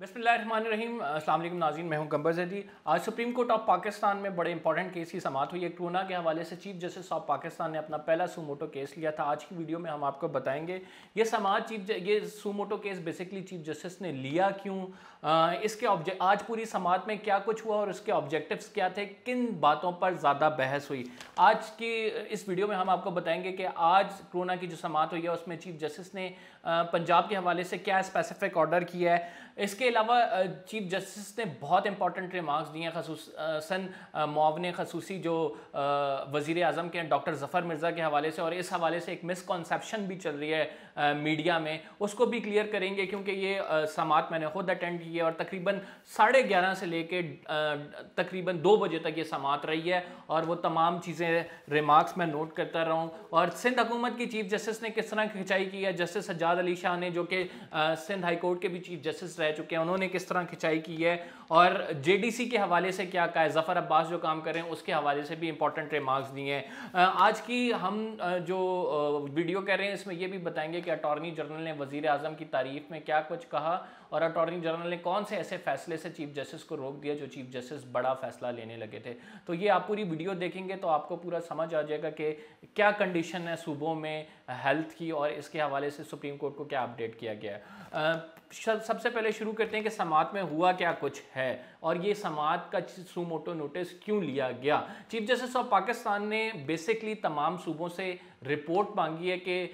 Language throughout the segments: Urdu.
بسم اللہ الرحمن الرحیم۔ السلام علیکم ناظرین، میں ہوں گمبر زیدی۔ آج سپریم کورٹ آف پاکستان میں بڑے امپورٹنٹ کیس کی سماعت ہوئی۔ ہے کرونا کے حوالے سے چیف جسٹس آف پاکستان نے اپنا پہلا سو موٹو کیس لیا تھا۔ آج کی ویڈیو میں ہم آپ کو بتائیں گے، یہ سماعت چیف یہ suo motu case basically chief justice نے لیا کیوں؟ اس کے آج پوری سماعت میں کیا کچھ ہوا اور اس کے آبجیکٹیوز کیا تھے؟ کن باتوں پر زیادہ بحث ہوئی؟ آج کی اس ویڈیو میں ہم آپ کو بتائیں گے کہ آج کرونا کی جو سماعت ہوئی ہے، اس میں چیف جسٹس نے پنجاب کے حوالے سے کیا اسپیسیفک آرڈر کیا ہے؟ اس کے علاوہ چیف جسٹس نے بہت امپورٹنٹ ریمارکس دیے ہیں خصوصاً معاون خصوصی جو وزیر اعظم کے ڈاکٹر ظفر مرزا کے حوالے سے، اور اس حوالے سے ایک مسکنسیپشن بھی چل رہی ہے میڈیا میں، اس کو بھی کلیئر کریں گے کیونکہ یہ سماعت میں نے خود اٹینڈ کی ہے اور تقریباً ساڑھے گیارہ سے لے کے تقریباً دو بجے تک یہ سماعت رہی ہے اور وہ تمام چیزیں ریمارکس میں نوٹ کرتا رہا ہوں۔ اور سندھ حکومت کی چیف جسٹس نے کس طرح کھچائی کی ہے؟ جسٹس سجاد علی شاہ نے جو کہ سندھ ہائی کورٹ کے بھی چیف جسٹس رہ چکے ہیں، انہوں نے کس طرح کھچائی کی ہے؟ اور جے ڈی سی کے حوالے سے کیا کہا ہے؟ ظفر عباس جو کام کریں اس کے حوالے سے بھی امپورٹنٹ ریمارکس دیے ہیں۔ آج کی ہم جو ویڈیو کہہ رہے ہیں، اس میں یہ بھی بتائیں گے کہ اٹارنی جنرل نے وزیر اعظم کی تعریف میں کیا کچھ کہا اور اٹارنی جنرل نے کون سے ایسے فیصلے سے چیف جسٹس کو روک دیا جو چیف جسٹس بڑا فیصلہ لینے لگے تھے؟ تو یہ آپ پوری ویڈیو دیکھیں گے تو آپ کو پورا سمجھ آ جائے گا کہ کیا کنڈیشن ہے صوبوں میں ہیلتھ کی اور اس کے حوالے سے سپریم کورٹ کو کیا اپڈیٹ کیا گیا ہے؟ سب سے پہلے شروع کرتے ہیں کہ سماعت میں ہوا کیا کچھ ہے اور یہ سماعت کا سو موٹو نوٹس کیوں لیا گیا؟ چیف جسٹس آف پاکستان نے بیسکلی تمام صوبوں سے رپورٹ مانگی ہے کہ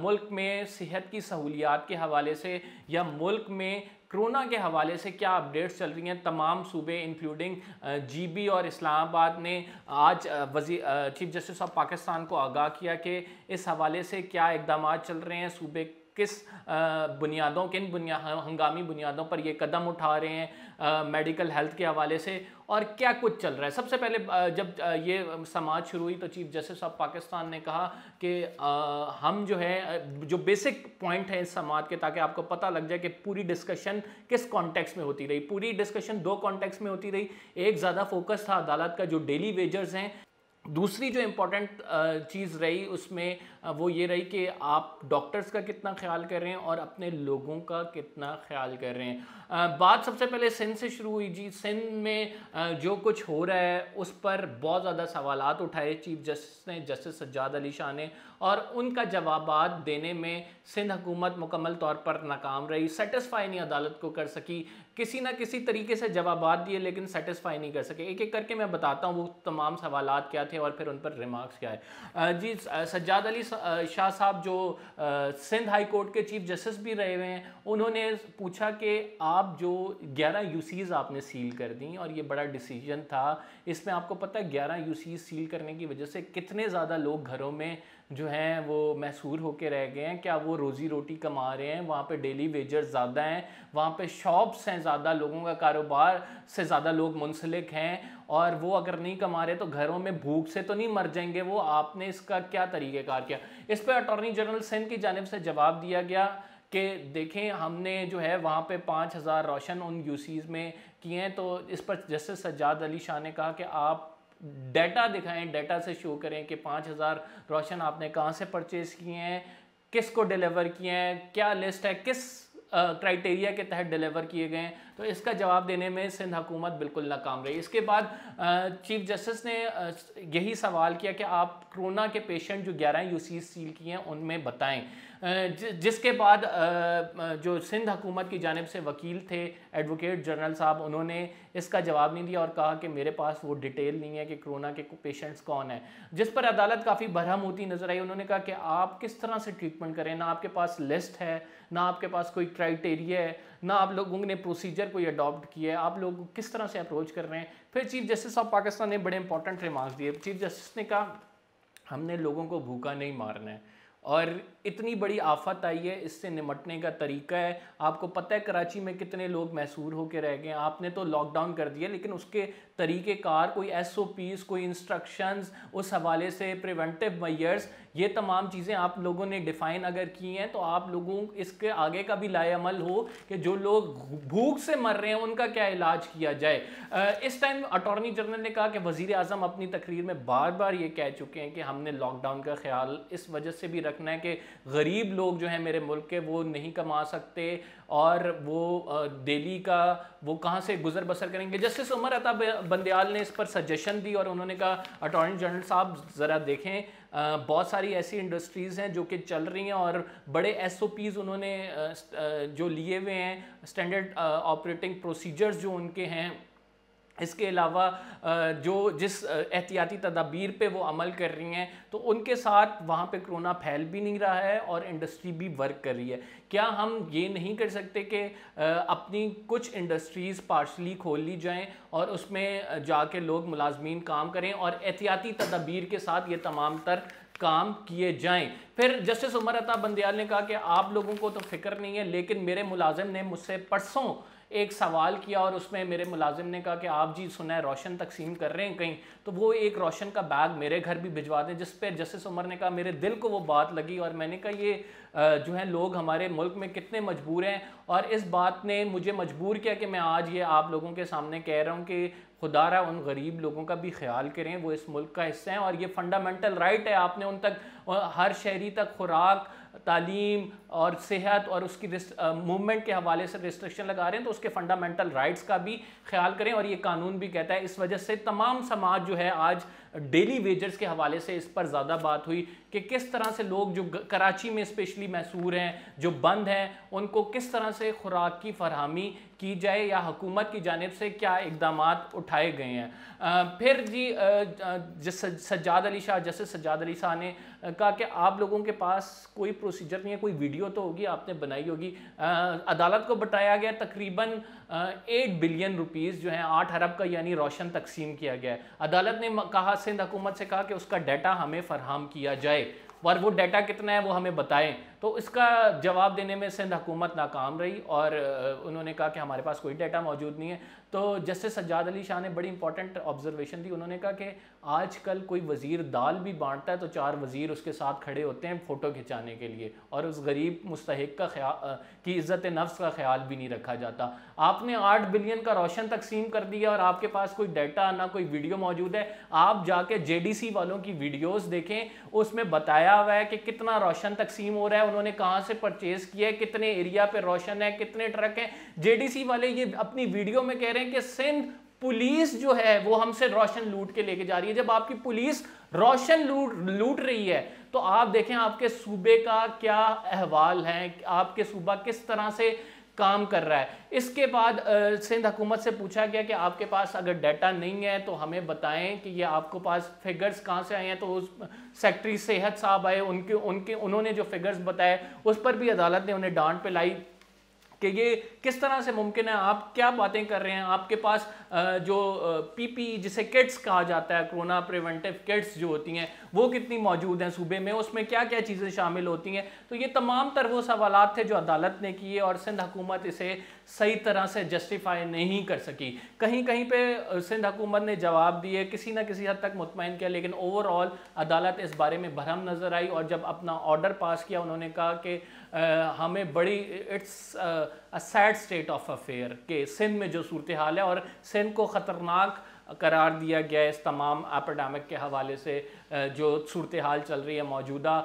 ملک میں صحت کی سہولیات کے حوالے سے یا ملک میں کرونا کے حوالے سے کیا اپڈیٹس چل رہی ہیں؟ تمام صوبے انکلوڈنگ جی بی اور اسلام آباد نے آج وزیر چیف جسٹس آف پاکستان کو آگاہ کیا کہ اس حوالے سے کیا اقدامات چل رہے ہیں صوبے کس بنیادوں، کن ہنگامی بنیادوں پر یہ قدم اٹھا رہے ہیں میڈیکل ہیلتھ کے حوالے سے اور کیا کچھ چل رہا ہے؟ سب سے پہلے جب یہ سماعت شروع ہوئی تو چیف جسٹس آف پاکستان نے کہا کہ ہم جو ہے جو بیسک پوائنٹ ہے اس سماعت کے تاکہ آپ کو پتہ لگ جائے کہ پوری ڈسکشن کس کانٹیکس میں ہوتی رہی۔ پوری ڈسکشن دو کانٹیکس میں ہوتی رہی۔ ایک زیادہ فوکس تھا عدالت کا جو ڈیلی ویجرز ہیں۔ دوسری جو امپورٹنٹ چیز رہی اس میں وہ یہ رہی کہ آپ ڈاکٹرز کا کتنا خیال کر رہے ہیں اور اپنے لوگوں کا کتنا خیال کر رہے ہیں۔ بات سب سے پہلے سندھ سے شروع ہوئی جی۔ سندھ میں جو کچھ ہو رہا ہے اس پر بہت زیادہ سوالات اٹھائے۔ چیف جسٹس نے، جسٹس سجاد علی شاہ نے، اور ان کا جوابات دینے میں سندھ حکومت مکمل طور پر ناکام رہی۔ سیٹسفائی نہیں عدالت کو کر سکی۔ کسی نہ کسی طریقے سے جوابات دیے، لیکن سیٹسفائی نہیں کر سکے۔ ایک ایک کر کے میں بتاتا ہوں وہ تمام سوالات کیا تھے۔ اور پھر ان پر ریمارکس کیا ہے۔ جی سجاد علی شاہ صاحب جو سندھ ہائی کورٹ کے چیف جسٹس بھی رہے ہوئے ہیں، انہوں نے پوچھا کہ آپ جو گیارہ یو سیز آپ نے سیل کر دیں، اور یہ بڑا ڈیسیجن تھا۔ اس میں آپ کو پتہ ہے، گیارہ یو سیز سیل کرنے کی وجہ سے کتنے زیادہ لوگ گھروں میں جو ہیں وہ محصور ہو کے رہ گئے ہیں۔ کیا وہ روزی روٹی کما رہے ہیں؟ وہاں پہ ڈیلی ویجر زیادہ ہیں۔ وہاں پہ شاپس ہیں زیادہ، لوگوں کا کاروبار سے زیادہ لوگ منسلک ہیں۔ اور وہ اگر نہیں کما رہے تو گھروں میں بھوک سے تو نہیں مر جائیں گے۔ وہ آپ نے اس کا کیا طریقہ کار کیا؟ اس پہ اٹارنی جنرل سندھ کی جانب سے جواب دیا گیا کہ دیکھیں، ہم نے جو ہے وہاں پہ پانچ ہزار روشن ان یو سیز میں کیے ہیں۔ تو اس پر جسٹس سجاد علی شاہ نے کہا کہ آپ ڈیٹا دکھائیں ڈیٹا سے شو کریں کہ پانچ ہزار روشن آپ نے کہاں سے پرچیز کیے ہیں، کس کو ڈیلیور کیے ہیں، کیا لسٹ ہے، کس کرائٹیریا کے تحت ڈیلیور کیے گئے ہیں۔ تو اس کا جواب دینے میں سندھ حکومت بالکل ناکام رہی۔ اس کے بعد چیف جسٹس نے یہی سوال کیا کہ آپ کرونا کے پیشنٹ جو گیارہ یو سیز سیل کیے ہیں، ان میں بتائیں۔ جس کے بعد جو سندھ حکومت کی جانب سے وکیل تھے، ایڈوکیٹ جنرل صاحب، انہوں نے اس کا جواب نہیں دیا اور کہا کہ میرے پاس وہ ڈیٹیل نہیں ہے کہ کرونا کے پیشنٹس کون ہیں۔ جس پر عدالت کافی برہم ہوتی نظر آئی، انہوں نے کہا کہ آپ کس طرح سے ٹریٹمنٹ کریں؟ نہ آپ کے پاس لسٹ ہے، نہ آپ کے پاس کوئی کرائٹیریا ہے، نہ آپ لوگوں نے پروسیجر کوئی اڈاپٹ کیا ہے۔ آپ لوگ کس طرح سے اپروچ کر رہے ہیں؟ پھر چیف جسٹس آف پاکستان نے بڑے امپورٹنٹ ریمارکس دیے۔ چیف جسٹس نے کہا، ہم نے لوگوں کو بھوکا نہیں مارنا ہے۔ اور اتنی بڑی آفت آئی ہے، اس سے نمٹنے کا طریقہ ہے۔ آپ کو پتہ ہے کراچی میں کتنے لوگ محصور ہو کے رہ گئے ہیں۔ آپ نے تو لاک ڈاؤن کر دیا، لیکن اس کے طریقہ کار، کوئی ایس او پیز کوئی انسٹرکشنز اس حوالے سے پریونٹیو میئرز یہ تمام چیزیں آپ لوگوں نے ڈیفائن اگر کی ہیں تو آپ لوگوں اس کے آگے کا بھی لائے عمل ہو کہ جو لوگ بھوک سے مر رہے ہیں ان کا کیا علاج کیا جائے۔ اس ٹائم اٹارنی جنرل نے کہا کہ وزیر اعظم اپنی تقریر میں بار بار یہ کہہ چکے ہیں کہ ہم نے لاک ڈاؤن کا خیال اس وجہ سے بھی رکھنا ہے کہ غریب لوگ جو ہیں میرے ملک کے وہ نہیں کما سکتے اور وہ دہلی کا وہ کہاں سے گزر بسر کریں گے۔ جسٹس عمر عطا بندیال نے اس پر سجیشن دی اور انہوں نے کہا اٹارنی جنرل صاحب ذرا دیکھیں بہت ساری ایسی انڈسٹریز ہیں جو کہ چل رہی ہیں اور بڑے ایس او پیز انہوں نے جو لیے ہوئے ہیں اسٹینڈرڈ آپریٹنگ پروسیجرز جو ان کے ہیں اس کے علاوہ جو جس احتیاطی تدابیر پہ وہ عمل کر رہی ہیں، تو ان کے ساتھ وہاں پہ کرونا پھیل بھی نہیں رہا ہے اور انڈسٹری بھی ورک کر رہی ہے۔ کیا ہم یہ نہیں کر سکتے کہ اپنی کچھ انڈسٹریز پارشلی کھول لی جائیں اور اس میں جا کے لوگ ملازمین کام کریں اور احتیاطی تدابیر کے ساتھ یہ تمام تر کام کیے جائیں۔ پھر جسٹس عمر عطا بندیال نے کہا کہ آپ لوگوں کو تو فکر نہیں ہے، لیکن میرے ملازم نے مجھ سے پرسوں ایک سوال کیا اور اس میں میرے ملازم نے کہا کہ آپ جی سنا ہے روشن تقسیم کر رہے ہیں کہیں، تو وہ ایک روشن کا بیگ میرے گھر بھی بھجوا دیں، جس پہ جسٹس عمر نے کہا میرے دل کو وہ بات لگی اور میں نے کہا یہ جو ہیں لوگ ہمارے ملک میں کتنے مجبور ہیں اور اس بات نے مجھے مجبور کیا کہ میں آج یہ آپ لوگوں کے سامنے کہہ رہا ہوں کہ خدا رہا ان غریب لوگوں کا بھی خیال کریں، وہ اس ملک کا حصہ ہیں اور یہ فنڈامنٹل رائٹ ہے، آپ نے ان تک ہر شہری تک خوراک تعلیم اور صحت اور اس کی موومنٹ کے حوالے سے ریسٹرکشن لگا رہے ہیں، تو اس کے فنڈامنٹل رائٹس کا بھی خیال کریں اور یہ قانون بھی کہتا ہے۔ اس وجہ سے تمام سماج جو ہے آج ڈیلی ویجرز کے حوالے سے اس پر زیادہ بات ہوئی کہ کس طرح سے لوگ جو کراچی میں اسپیشلی محصور ہیں، جو بند ہیں، ان کو کس طرح سے خوراک کی فراہمی کی جائے یا حکومت کی جانب سے کیا اقدامات اٹھائے گئے ہیں؟ پھر جی سجاد علی شاہ جیسے سجاد علی شاہ نے کہا کہ آپ لوگوں کے پاس کوئی پروسیجر نہیں ہے، کوئی ویڈیو تو ہوگی، آپ نے بنائی ہوگی۔ عدالت کو بتایا گیا، تقریباً ایٹ بلین روپیز جو ہیں، آٹھ ارب کا یعنی روشن تقسیم کیا گیا۔ ہے عدالت نے کہا، سندھ حکومت سے کہا کہ اس کا ڈیٹا ہمیں فراہم کیا جائے۔ اور وہ ڈیٹا کتنا ہے، وہ ہمیں بتائیں۔ تو اس کا جواب دینے میں سندھ حکومت ناکام رہی اور انہوں نے کہا کہ ہمارے پاس کوئی ڈیٹا موجود نہیں ہے۔ تو جسٹس سجاد علی شاہ نے بڑی امپورٹنٹ آبزرویشن دی۔ انہوں نے کہا کہ آج کل کوئی وزیر دال بھی بانٹتا ہے تو چار وزیر اس کے ساتھ کھڑے ہوتے ہیں فوٹو کھچانے کے لیے اور اس غریب مستحق کا خیال، کی عزت نفس کا خیال بھی نہیں رکھا جاتا۔ آپ نے آٹھ بلین کا روشن تقسیم کر دیا اور آپ کے پاس کوئی ڈیٹا نہ کوئی ویڈیو موجود ہے۔ آپ جا کے جے ڈی سی والوں کی ویڈیوز دیکھیں۔ اس میں بتایا ہوا ہے کہ کتنا روشن تقسیم ہو رہا ہے۔ انہوں نے کہاں سے پرچیز کیا ہے، کتنے ایریا پہ روشن ہے، کتنے ٹرک ہیں۔ جے ڈی سی والے یہ اپنی ویڈیو میں کہہ رہے ہیں کہ سندھ پولیس جو ہے وہ ہم سے روشن لوٹ کے لے کے جا رہی ہے۔ جب آپ کی پولیس روشن لوٹ رہی ہے، تو آپ دیکھیں آپ کے صوبے کا کیا احوال ہے آپ کے صوبہ کس طرح سے کام کر رہا ہے۔ اس کے بعد سندھ حکومت سے پوچھا گیا کہ آپ کے پاس اگر ڈیٹا نہیں ہے تو ہمیں بتائیں کہ یہ آپ کو پاس فگرز کہاں سے آئے ہیں۔ تو سیکٹری صحت صاحب آئے، ان کے ان کے، انہوں نے جو فگرز بتائے، اس پر بھی عدالت نے انہیں ڈانٹ پہ لائی کہ یہ کس طرح سے ممکن ہے؟ آپ کیا باتیں کر رہے ہیں؟ آپ کے پاس جو پی پی جسے کٹس کہا جاتا ہے، کرونا پریونٹیو کٹس جو ہوتی ہیں، وہ کتنی موجود ہیں صوبے میں؟ اس میں کیا کیا چیزیں شامل ہوتی ہیں؟ تو یہ تمام تر وہ سوالات تھے جو عدالت نے کیے اور سندھ حکومت اسے صحیح طرح سے جسٹیفائی نہیں کر سکی۔ کہیں کہیں پہ سندھ حکومت نے جواب دیے کسی نہ کسی حد تک مطمئن کیا، لیکن اوور آل عدالت اس بارے میں بھرم نظر آئی اور جب اپنا آرڈر پاس کیا، انہوں نے کہا کہ ہمیں بڑی it's sad state of affair کہ سندھ میں جو صورتحال ہے اور سندھ کو خطرناک قرار دیا گیا ہے اس تمام اپیڈامک کے حوالے سے جو صورتحال چل رہی ہے موجودہ۔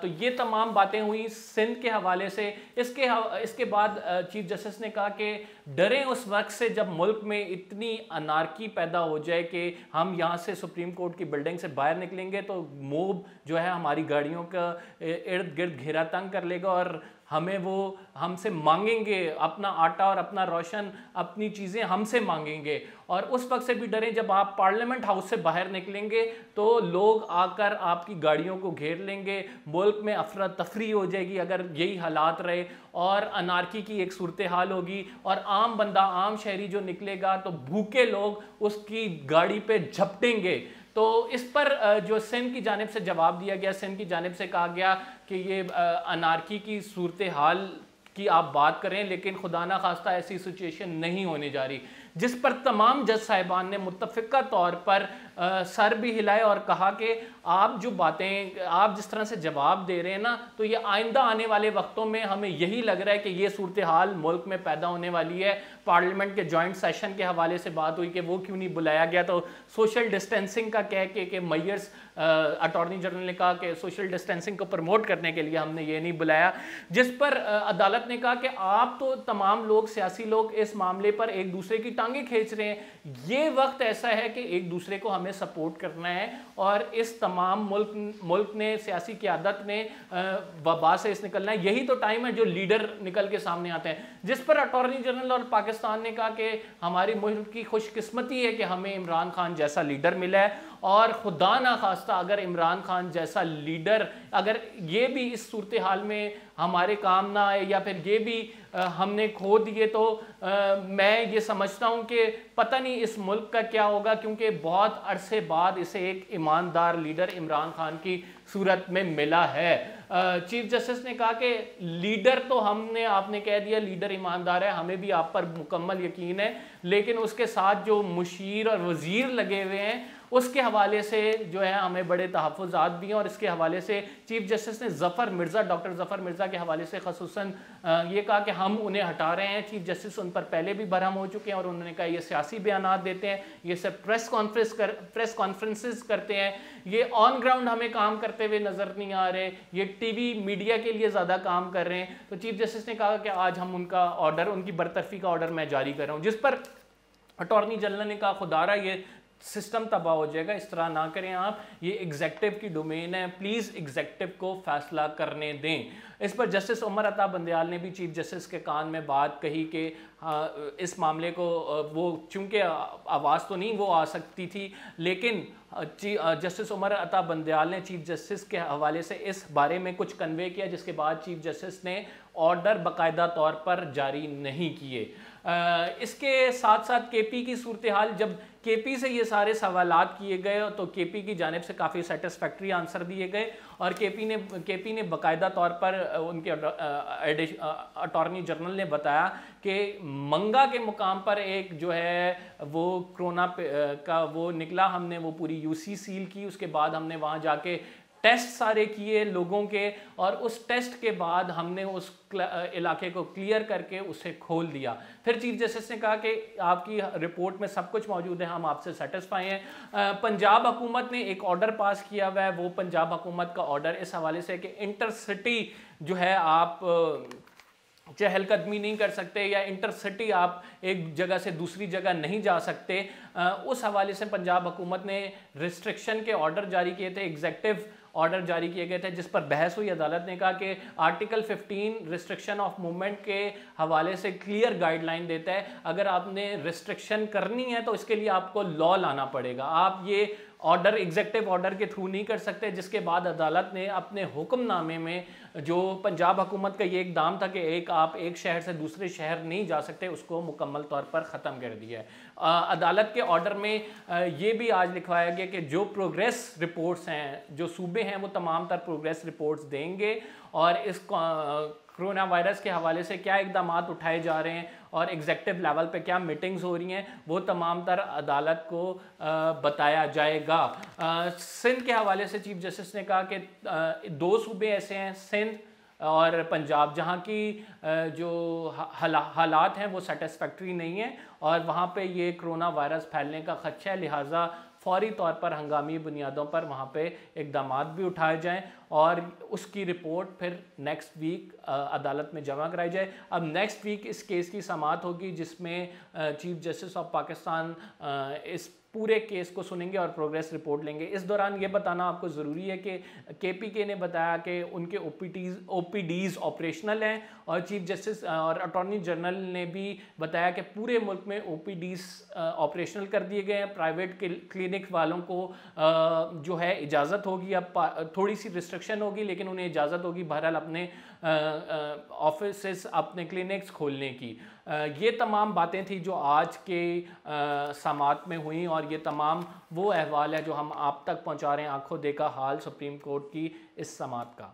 تو یہ تمام باتیں ہوئیں سندھ کے حوالے سے۔ اس کے اس کے بعد چیف جسٹس نے کہا کہ ڈریں اس وقت سے جب ملک میں اتنی انارکی پیدا ہو جائے کہ ہم یہاں سے سپریم کورٹ کی بلڈنگ سے باہر نکلیں گے تو موب جو ہے ہماری گاڑیوں کا ارد گرد گھیرا تنگ کر لے گا اور ہمیں وہ ہم سے مانگیں گے، اپنا آٹا اور اپنا روشن، اپنی چیزیں ہم سے مانگیں گے۔ اور اس وقت سے بھی ڈریں، جب آپ پارلیمنٹ ہاؤس سے باہر نکلیں گے تو لوگ آ کر آپ کی گاڑیوں کو گھیر لیں گے۔ ملک میں افراد تفریح ہو جائے گی اگر یہی حالات رہے۔ اور انارکی کی ایک صورتحال ہوگی۔ اور عام بندہ، عام شہری جو نکلے گا تو بھوکے لوگ اس کی گاڑی پہ جھپٹیں گے۔ تو اس پر جو سندھ کی جانب سے جواب دیا گیا، سندھ کی جانب سے کہا گیا کہ یہ انارکی کی صورتحال کی آپ بات کریں، لیکن خدا نہ خواستہ ایسی سچویشن نہیں ہونے جا رہی۔ جس پر تمام جج صاحبان نے متفقہ طور پر سر بھی ہلائے اور کہا کہ آپ جو باتیں، آپ جس طرح سے جواب دے رہے ہیں نا، تو یہ آئندہ آنے والے وقتوں میں ہمیں یہی لگ رہا ہے کہ یہ صورتحال ملک میں پیدا ہونے والی ہے۔ پارلیمنٹ کے جوائنٹ سیشن کے حوالے سے بات ہوئی کہ وہ کیوں نہیں بلایا گیا تو سوشل ڈسٹینسنگ کا کہہ کے کہ میئرز اٹارنی جنرل نے کہا کہ سوشل ڈسٹینسنگ کو پرموٹ کرنے کے لیے ہم نے یہ نہیں بلایا۔ جس پر عدالت نے کہا کہ آپ تو تمام لوگ، سیاسی لوگ اس معاملے پر ایک دوسرے کی ٹانگیں کھینچ رہے ہیں۔ یہ وقت ایسا ہے کہ ایک دوسرے کو ہمیں سپورٹ کرنا ہے اور اس تمام ملک ملک نے، سیاسی قیادت نے وبا سے اس نکلنا ہے۔ یہی تو ٹائم ہے جو لیڈر نکل کے سامنے آتے ہیں۔ جس پر اٹارنی جنرل اور پاکستان نے کہا کہ ہماری ملک کی خوش قسمتی ہے کہ ہمیں عمران خان جیسا لیڈر ملا ہے اور خدا نہ خواستہ اگر عمران خان جیسا لیڈر اگر یہ بھی اس صورتحال میں ہمارے کام نہ آئے یا پھر یہ بھی ہم نے کھو دیے تو میں یہ سمجھتا ہوں کہ پتہ نہیں اس ملک کا کیا ہوگا کیونکہ بہت عرصے بعد اسے ایک ایماندار لیڈر عمران خان کی صورت میں ملا ہے۔ چیف جسٹس نے کہا کہ لیڈر تو ہم نے، آپ نے کہہ دیا، لیڈر ایماندار ہے، ہمیں بھی آپ پر مکمل یقین ہے۔ لیکن اس کے ساتھ جو مشیر اور وزیر لگے ہوئے ہیں، اس کے حوالے سے جو ہے ہمیں بڑے تحفظات بھی ہیں۔ اور اس کے حوالے سے چیف جسٹس نے ظفر مرزا، ڈاکٹر ظفر مرزا کے حوالے سے خصوصاً یہ کہا کہ ہم انہیں ہٹا رہے ہیں۔ چیف جسٹس ان پر پہلے بھی برہم ہو چکے ہیں اور انہوں نے کہا یہ سیاسی بیانات دیتے ہیں، یہ سب پریس کانفرنس کر، پریس کانفرنسز کرتے ہیں۔ یہ آن گراؤنڈ ہمیں کام کرتے ہوئے نظر نہیں آ رہے، یہ ٹی وی میڈیا کے لیے زیادہ کام کر رہے ہیں۔ تو چیف جسٹس نے کہا کہ آج ہم ان کا آرڈر ان کی برطرفی کا آرڈر میں جاری کر رہا ہوں۔ جس پر اٹارنی جنرل نے کہا، خدا رہا یہ سسٹم تباہ ہو جائے گا، اس طرح نہ کریں آپ، یہ ایگزیکٹو کی ڈومین ہے۔ پلیز ایگزیکٹو کو فیصلہ کرنے دیں۔ اس پر جسٹس عمر عطا بندیال نے بھی چیف جسٹس کے کان میں بات کہی کہ اس معاملے کو وہ چونکہ آواز تو نہیں، وہ آ سکتی تھی۔ لیکن جسٹس جی، عمر عطا بندیال نے چیف جسٹس کے حوالے سے اس بارے میں کچھ کنوے کیا، جس کے بعد چیف جسٹس نے آرڈر باقاعدہ طور پر جاری نہیں کیے۔ اس کے ساتھ ساتھ کے پی کی صورتحال، جب کے پی سے یہ سارے سوالات کیے گئے، تو کے پی کی جانب سے کافی سیٹسفیکٹری آنسر دیے گئے اور کے پی نے، کے پی نے باقاعدہ طور پر ان کے اٹارنی جنرل نے بتایا کہ منگا کے مقام پر ایک جو ہے وہ کرونا کا وہ نکلا، ہم نے وہ پوری یو سی سیل کی، اس کے بعد ہم نے وہاں جا کے ٹیسٹ سارے کیے لوگوں کے اور اس ٹیسٹ کے بعد ہم نے اس علاقے کو کلیئر کر کے اسے کھول دیا۔ پھر چیف جسٹس نے کہا کہ آپ کی رپورٹ میں سب کچھ موجود ہے، ہم آپ سے سیٹسفائی ہیں۔ پنجاب حکومت نے ایک آرڈر پاس کیا ہوا ہے۔ وہ پنجاب حکومت کا آرڈر اس حوالے سے کہ انٹر سٹی جو ہے آپ چہل قدمی نہیں کر سکتے یا انٹر سٹی آپ ایک جگہ سے دوسری جگہ نہیں جا سکتے اس حوالے سے پنجاب حکومت نے ریسٹرکشن کے آرڈر جاری کیے تھے ایگزیکٹو آرڈر جاری کیے گئے تھے، جس پر بحث ہوئی، عدالت نے کہا کہ article fifteen restriction of movement کے حوالے سے کلیئر گائیڈ لائن دیتا ہے۔ اگر آپ نے ریسٹرکشن کرنی ہے تو اس کے لیے آپ کو لا لانا پڑے گا۔ آپ یہ آرڈر ایگزیکٹو آرڈر کے تھرو نہیں کر سکتے، جس کے بعد عدالت نے اپنے حکم نامے میں جو پنجاب حکومت کا یہ اقدام تھا کہ ایک آپ ایک شہر سے دوسرے شہر نہیں جا سکتے، اس کو مکمل طور پر ختم کر دیا ہے۔ عدالت کے آرڈر میں یہ بھی آج لکھوایا گیا کہ جو پروگریس رپورٹس ہیں، جو صوبے ہیں، وہ تمام تر پروگریس رپورٹس دیں گے اور اس کرونا وائرس کے حوالے سے کیا اقدامات اٹھائے جا رہے ہیں اور ایگزیکٹو لیول پہ کیا میٹنگز ہو رہی ہیں، وہ تمام تر عدالت کو بتایا جائے گا۔ سندھ کے حوالے سے چیف جسٹس نے کہا کہ دو صوبے ایسے ہیں، سندھ اور پنجاب، جہاں کی جو حالات ہیں وہ سیٹسفیکٹری نہیں ہیں اور وہاں پہ یہ کرونا وائرس پھیلنے کا خدشہ ہے، لہٰذا فوری طور پر ہنگامی بنیادوں پر وہاں پہ اقدامات بھی اٹھائے جائیں اور اس کی رپورٹ پھر نیکسٹ ویک عدالت میں جمع کرائی جائے۔ اب نیکسٹ ویک اس کیس کی سماعت ہوگی جس میں چیف جسٹس آف پاکستان اس پورے کیس کو سنیں گے اور پروگریس رپورٹ لیں گے۔ اس دوران یہ بتانا آپ کو ضروری ہے کہ کے پی کے نے بتایا کہ ان کے O P Ts O P Ds operational ہیں اور چیف جسٹس اور اٹارنی جنرل نے بھی بتایا کہ پورے ملک میں او پی ڈیز آپریشنل کر دیے گئے ہیں۔ پرائیویٹ کلینک والوں کو جو ہے اجازت ہوگی۔ اب تھوڑی سی ریسٹرکشن ہوگی لیکن انہیں اجازت ہوگی۔ بہرحال اپنے آفیسز اپنے کلینکس کھولنے کی۔ یہ تمام باتیں تھیں جو آج کے سماعت میں ہوئیں اور یہ تمام وہ احوال ہے جو ہم آپ تک پہنچا رہے ہیں آنکھوں دیکھا حال سپریم کورٹ کی اس سماعت کا۔